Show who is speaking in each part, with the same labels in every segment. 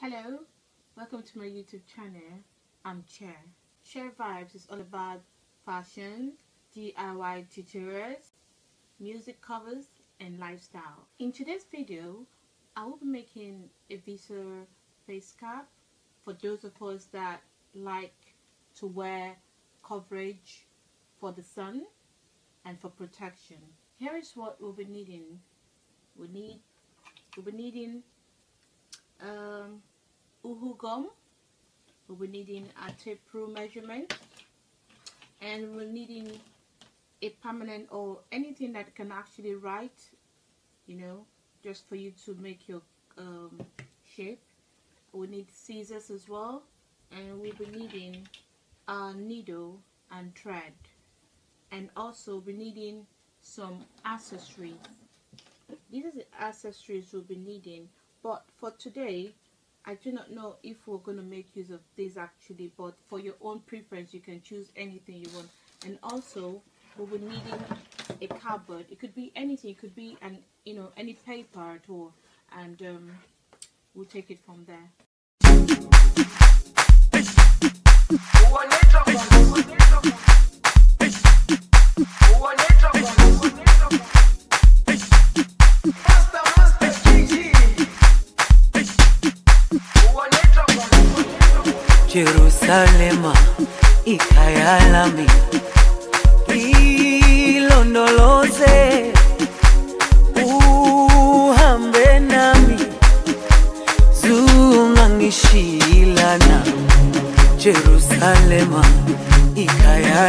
Speaker 1: Hello, welcome to my YouTube channel. I'm Cher. Cher Vibes is all about fashion, DIY tutorials, music covers, and lifestyle. In today's video, I will be making a visor face cap for those of us that like to wear coverage for the sun and for protection. Here is what we'll be needing. We need we'll be needing um, uhu gum we'll be needing a tape rule measurement and we're needing a permanent or anything that can actually write you know just for you to make your um, shape. We need scissors as well and we'll be needing a needle and thread. And also we're needing some accessories. These are the accessories we'll be needing but for today I do not know if we're going to make use of this actually but for your own preference you can choose anything you want and also we will needing a cardboard it could be anything it could be an you know any paper at all and um, we'll take it from there
Speaker 2: Jerusalema ikhaya lami ilondoloze uhambe nami. Zungangishilana Jerusalema ikhaya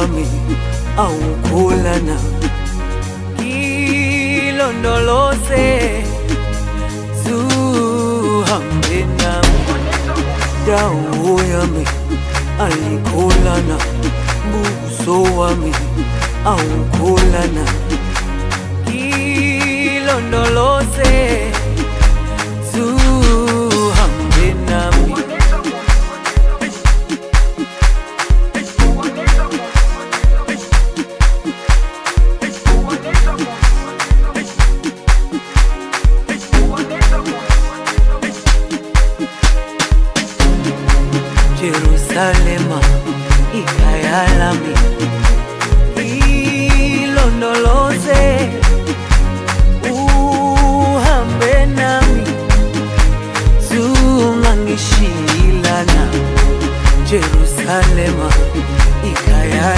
Speaker 2: wami awukholana ilondoloze zuhambe nami dawo yami ayikholana buso wami awukholana ilondoloze Jerusalema ikhaya lami ilondoloze uhambe nami. Zungangishilana. Jerusalema ikhaya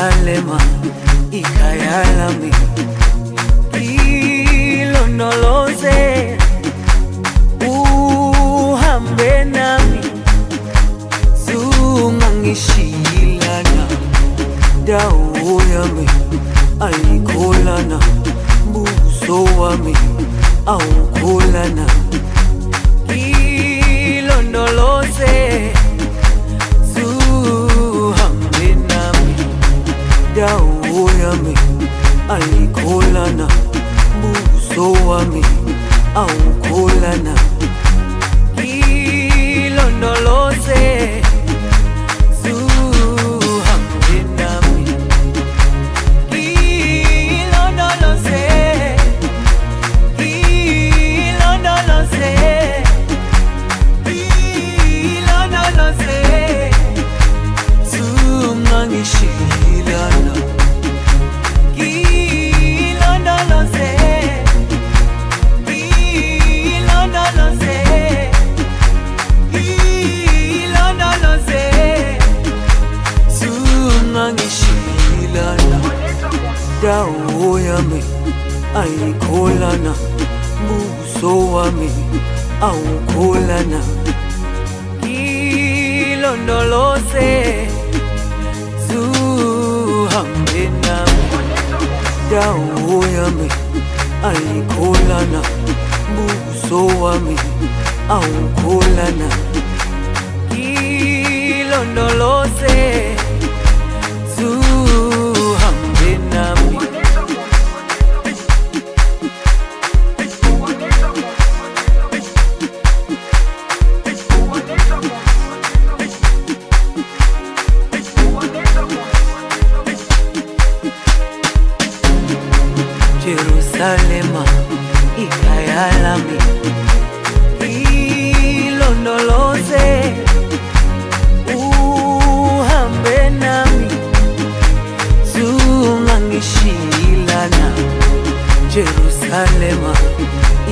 Speaker 2: Jerusalema ikhaya lami ilondoloze uhambe nami. Zungangishilana. Dawo yami ayikholana. Buso wami awukholana. Ilondoloze zuhambe yami ayikholana buso wami awukholana awukhulana ilondoloze zuhambe nam. Dawo yami ayikhulana buso wami awukhulana ilondoloze Jerusalema ikhaya lami ilondoloze uhambe nami. Zungangishilana Jerusalema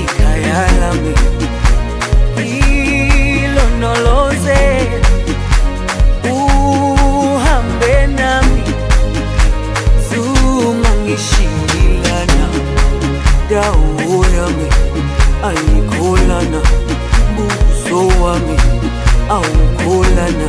Speaker 2: ikhaya ayikholana buso wami awukholana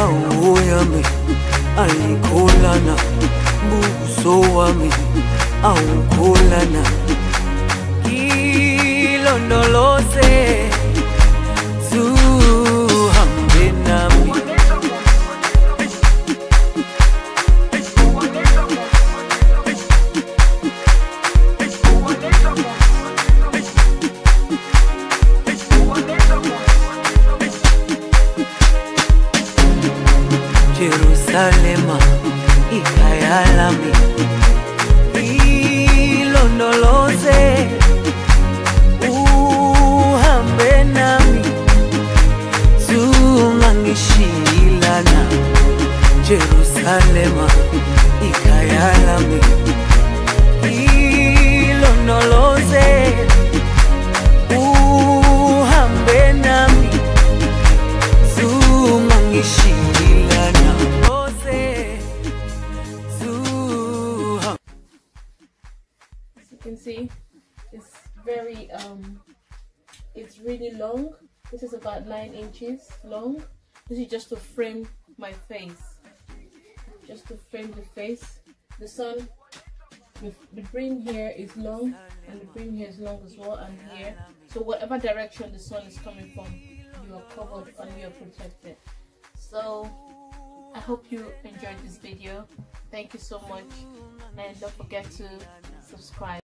Speaker 2: Dawo yami ayikholana buso wami awukholana ilondoloze Ilondoloze uhambe nami zungangishilana Ose, zuha-
Speaker 1: As you can see, it's very um, it's really long. This is about nine inches long. This is just to frame my face, just to frame the face. The sun, the, the brim here is long, and the brim here is long as well, and here. So whatever direction the sun is coming from, you are covered and you are protected. So I hope you enjoyed this video. Thank you so much, and don't forget to subscribe.